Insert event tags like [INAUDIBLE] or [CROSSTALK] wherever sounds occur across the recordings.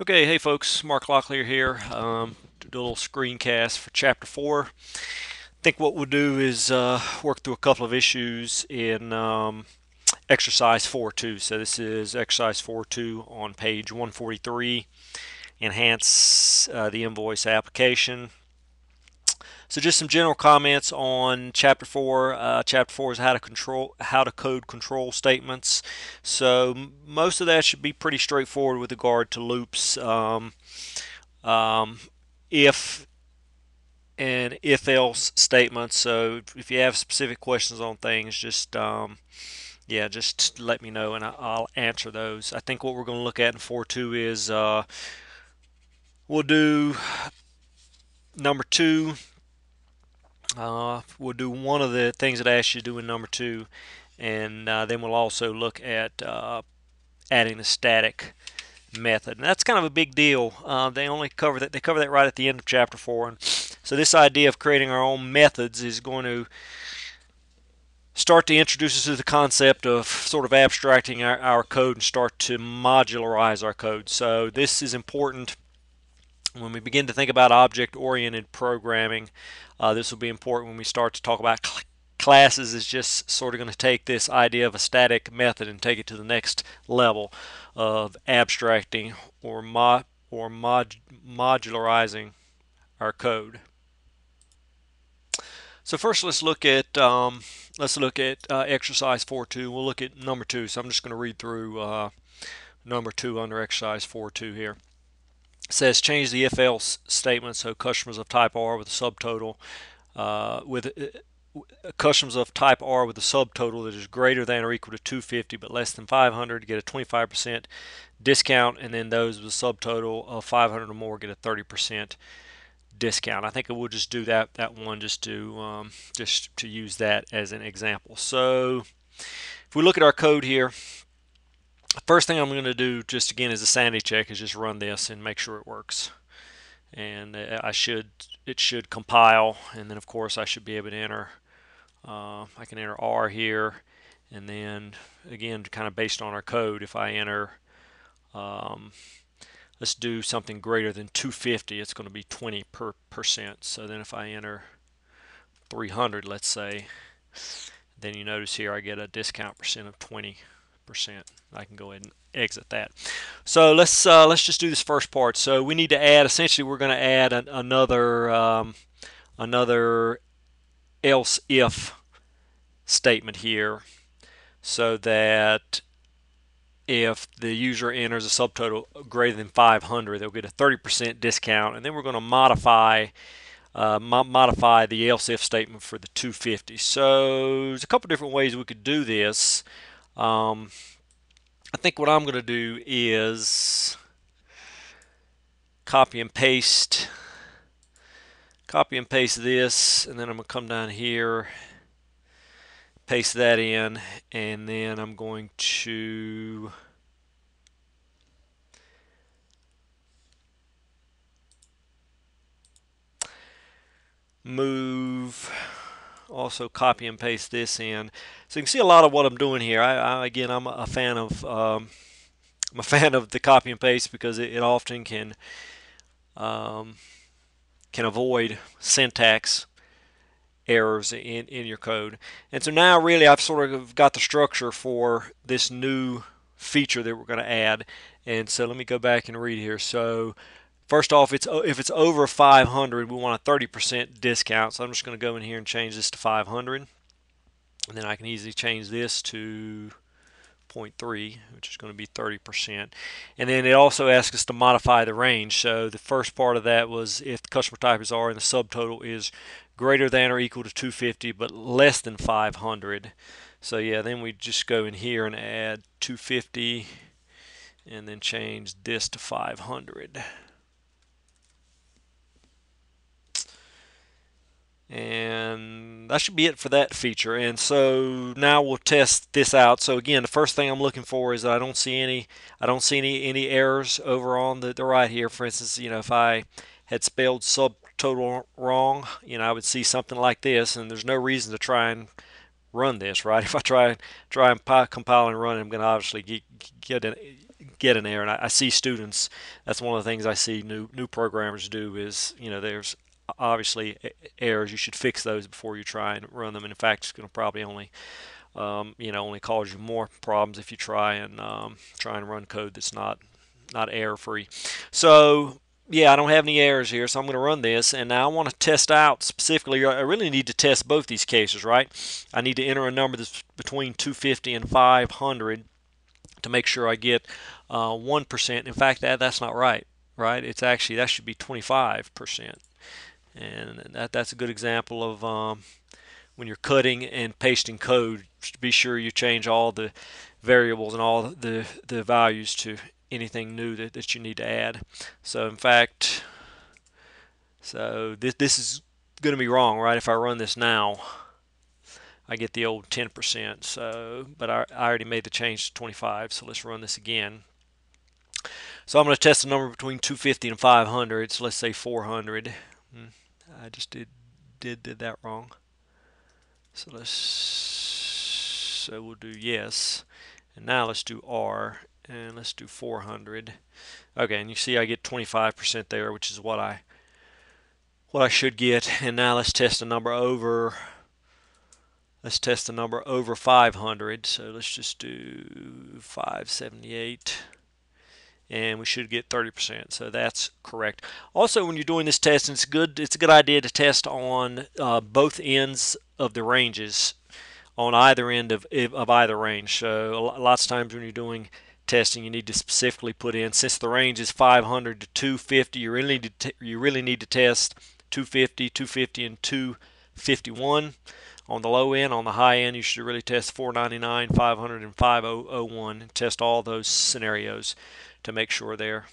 Okay, hey folks, Mark Locklear here. Um, do a little screencast for Chapter 4. I think what we'll do is uh, work through a couple of issues in um, Exercise 4.2. So this is Exercise 4.2 on page 143. Enhance uh, the invoice application. So just some general comments on chapter four. Uh, chapter four is how to control, how to code control statements. So most of that should be pretty straightforward with regard to loops. Um, um, if and if else statements. So if you have specific questions on things, just um, yeah, just let me know and I'll answer those. I think what we're going to look at in 4.2 is uh, we'll do number two uh, we'll do one of the things that I asked you to do in number two, and uh, then we'll also look at uh, adding the static method. And that's kind of a big deal. Uh, they only cover that. They cover that right at the end of chapter four. And so this idea of creating our own methods is going to start to introduce us to the concept of sort of abstracting our, our code and start to modularize our code. So this is important when we begin to think about object-oriented programming, uh, this will be important when we start to talk about cl classes is just sort of going to take this idea of a static method and take it to the next level of abstracting or mo or mod modularizing our code. So first let's look at um, let's look at uh, exercise 4.2. We'll look at number 2. So I'm just going to read through uh, number 2 under exercise 4.2 here says change the if else statement so customers of type R with a subtotal uh, with uh, customers of type R with a subtotal that is greater than or equal to 250 but less than 500 get a 25% discount and then those with a subtotal of 500 or more get a 30% discount. I think we'll just do that that one just to um, just to use that as an example. So if we look at our code here first thing I'm going to do just again is a sanity check is just run this and make sure it works. And uh, I should it should compile and then of course I should be able to enter uh, I can enter R here and then again kind of based on our code if I enter um, let's do something greater than 250 it's going to be 20 per percent. So then if I enter 300 let's say then you notice here I get a discount percent of 20 percent I can go ahead and exit that. So let's uh, let's just do this first part. So we need to add. Essentially, we're going to add an, another um, another else if statement here, so that if the user enters a subtotal greater than 500, they'll get a 30% discount. And then we're going to modify uh, mo modify the else if statement for the 250. So there's a couple different ways we could do this. Um, I think what I'm going to do is copy and paste copy and paste this and then I'm going to come down here paste that in and then I'm going to move also copy and paste this in. So you can see a lot of what I'm doing here. I, I again, I'm a fan of um, I'm a [LAUGHS] fan of the copy and paste because it, it often can um, can avoid syntax errors in, in your code. And so now really I've sort of got the structure for this new feature that we're going to add. And so let me go back and read here. So First off, it's uh, if it's over 500, we want a 30% discount. So I'm just going to go in here and change this to 500. And then I can easily change this to 0.3, which is going to be 30%. And then it also asks us to modify the range. So the first part of that was if the customer type is R and the subtotal is greater than or equal to 250 but less than 500. So yeah, then we just go in here and add 250 and then change this to 500. And that should be it for that feature and so now we'll test this out so again the first thing I'm looking for is that I don't see any I don't see any any errors over on the, the right here for instance you know if I had spelled subtotal wrong you know I would see something like this and there's no reason to try and run this right [LAUGHS] if I try try and compile and run I'm going to obviously get, get an get an error. And I, I, see students. That's one of the things I see new new programmers do is you know there's obviously errors. You should fix those before you try and run them. And in fact, it's going to probably only um, you know only cause you more problems if you try and um, try and run code that's not not error free. So yeah, I don't have any errors here, so I'm going to run this. And now I want to test out specifically, I really need to test both these cases, right? I need to enter a number that's between 250 and 500 to make sure I get uh, 1%. In fact, that that's not right, right? It's actually, that should be 25%. And that that's a good example of um, when you're cutting and pasting code, be sure you change all the variables and all the, the values to anything new that, that you need to add. So in fact, so this, this is going to be wrong, right? If I run this now, I get the old 10%. So, but I, I already made the change to 25. So let's run this again. So I'm going to test a number between 250 and 500. So let's say 400. I just did did did that wrong. So let's so we'll do yes. And now let's do R and let's do 400 okay and you see I get 25% there which is what I what I should get and now let's test a number over let's test a number over 500 so let's just do 578 and we should get 30% so that's correct. Also when you're doing this test it's good it's a good idea to test on uh, both ends of the ranges on either end of, of either range. So lots of times when you're doing testing you need to specifically put in since the range is 500 to 250 you really need to you really need to test 250 250 and 251 on the low end on the high end you should really test 499 500 and 501 and test all those scenarios to make sure they're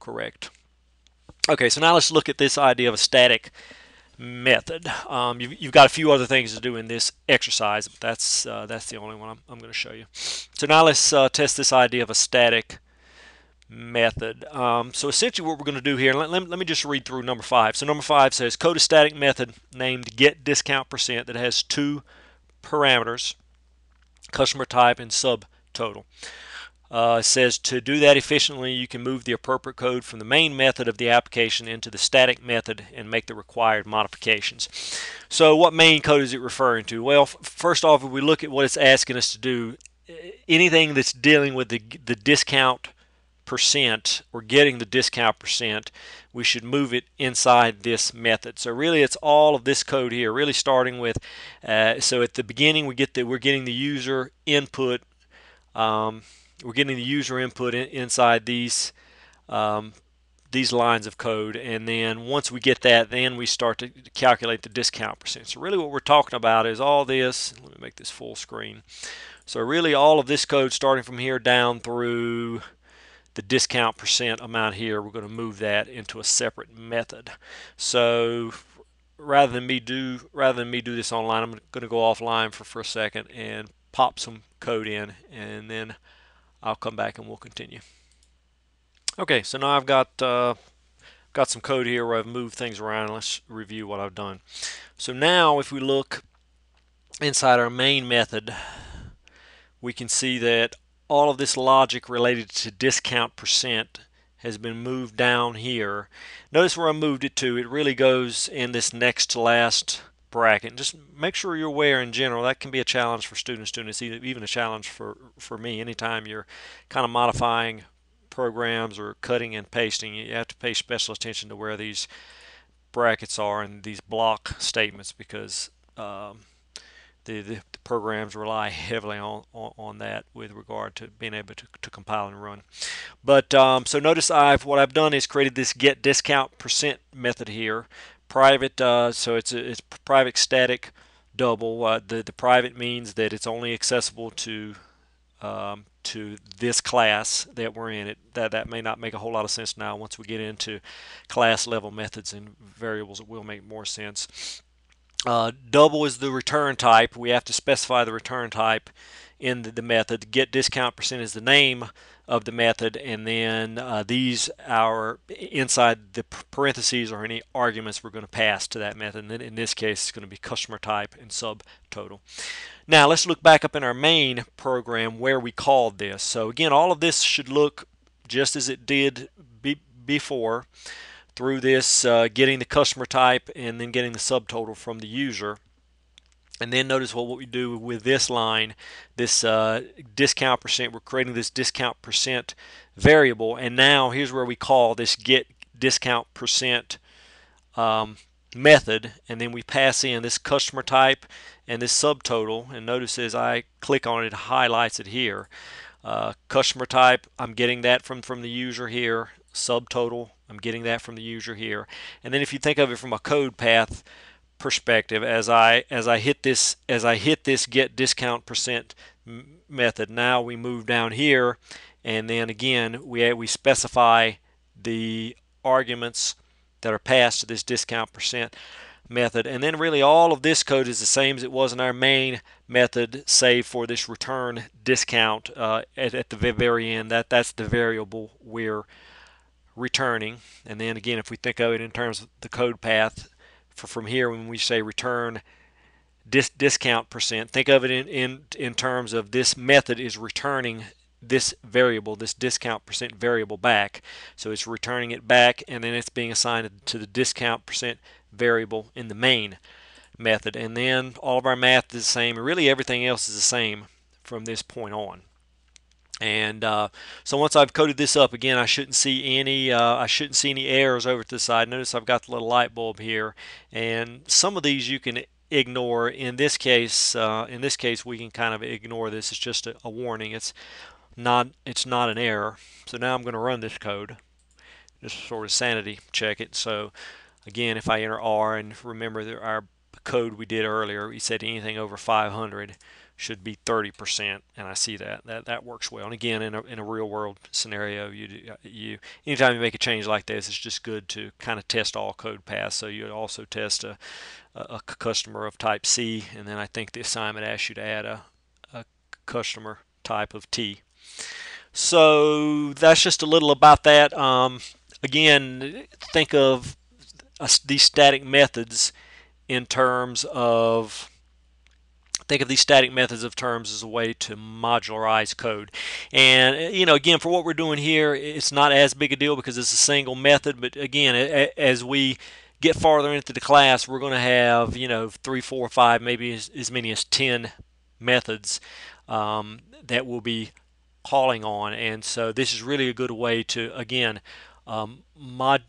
correct okay so now let's look at this idea of a static method. Um, you've, you've, got a few other things to do in this exercise, but that's uh, that's the only one I'm, I'm going to show you. So now let's uh, test this idea of a static method. Um, so essentially what we're going to do here, let, let, let, me just read through number five. So number five says code a static method named get discount percent that has two parameters, customer type and subtotal. Uh, says to do that efficiently, you can move the appropriate code from the main method of the application into the static method and make the required modifications. So what main code is it referring to? Well, first off, if we look at what it's asking us to do, anything that's dealing with the, the discount percent or getting the discount percent, we should move it inside this method. So really it's all of this code here, really starting with, uh, so at the beginning we get the, we're getting the user input um, we're getting the user input in, inside these um, these lines of code. And then once we get that then we start to calculate the discount percent. So really what we're talking about is all this let me make this full screen. So really all of this code starting from here down through the discount percent amount here we're going to move that into a separate method so rather than me do rather than me do this online I'm going to go offline for, for a second and pop some code in and then I'll come back and we'll continue. Okay, so now I've got uh, got some code here where I've moved things around. Let's review what I've done. So now if we look inside our main method, we can see that all of this logic related to discount percent has been moved down here. Notice where I moved it to. It really goes in this next to last bracket. Just make sure you're aware in general. That can be a challenge for students this, even a challenge for, for me. Anytime you're kind of modifying programs or cutting and pasting, you have to pay special attention to where these brackets are and these block statements because um, the, the, programs rely heavily on, on, on, that with regard to being able to, to compile and run. But um, so notice I've what I've done is created this get discount percent method here private, uh, so it's a, it's private static double. Uh, the the private means that it's only accessible to um, to this class that we're in. It that that may not make a whole lot of sense now. Once we get into class level methods and variables, it will make more sense. Uh, double is the return type. We have to specify the return type in the, the method. Get discount percent is the name of the method and then uh, these are inside the parentheses or any arguments we're going to pass to that method and in this case it's going to be customer type and subtotal. Now let's look back up in our main program where we called this. So again all of this should look just as it did be before through this uh, getting the customer type and then getting the subtotal from the user. And then notice what, what we do with this line, this uh, discount percent, we're creating this discount percent variable. And now here's where we call this get discount percent um, method. And then we pass in this customer type and this subtotal. And notice as I click on it, it highlights it here. Uh, customer type, I'm getting that from, from the user here. Subtotal, I'm getting that from the user here. And then if you think of it from a code path perspective, as I as I hit this as I hit this get discount percent method, now we move down here, and then again we we specify the arguments that are passed to this discount percent method. And then really all of this code is the same as it was in our main method save for this return discount uh, at, at the very end. That that's the variable we're returning. And then again, if we think of it in terms of the code path for, from here, when we say return dis discount percent, think of it in, in, in terms of this method is returning this variable, this discount percent variable back. So it's returning it back and then it's being assigned to the discount percent variable in the main method. And then all of our math is the same. Really everything else is the same from this point on. And uh, so once I've coded this up again, I shouldn't see any uh, I shouldn't see any errors over to the side. Notice I've got the little light bulb here, and some of these you can ignore. In this case, uh, in this case, we can kind of ignore this. It's just a, a warning. It's not it's not an error. So now I'm going to run this code, just sort of sanity check it. So again, if I enter R and remember our code we did earlier, we said anything over 500 should be 30% and I see that. That that works well. And again in a, in a real world scenario you you anytime you make a change like this it's just good to kind of test all code paths. So you also test a, a, customer of type C and then I think the assignment asks you to add a, a customer type of T. So that's just a little about that. Um, again think of these static methods in terms of think of these static methods of terms as a way to modularize code. And, uh, you know, again, for what we're doing here, it's not as big a deal because it's a single method. But again, as we get farther into the class, we're going to have, you know, three, four, five, maybe as, as many as 10 methods um, that we'll be calling on. And so this is really a good way to, again, um, mod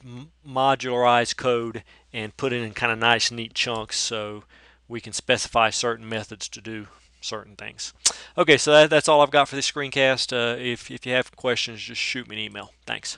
modularize code and put it in kind of nice, neat chunks. So we can specify certain methods to do certain things. Okay, so that, that's all I've got for this screencast. Uh, if, if you have questions, just shoot me an email. Thanks.